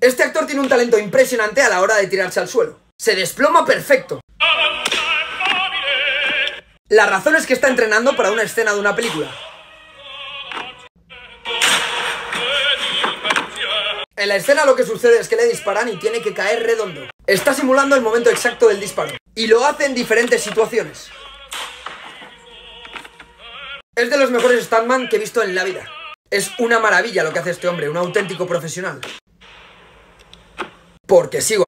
Este actor tiene un talento impresionante a la hora de tirarse al suelo. Se desploma perfecto. La razón es que está entrenando para una escena de una película. En la escena lo que sucede es que le disparan y tiene que caer redondo. Está simulando el momento exacto del disparo. Y lo hace en diferentes situaciones. Es de los mejores stuntman que he visto en la vida. Es una maravilla lo que hace este hombre, un auténtico profesional. Porque sigo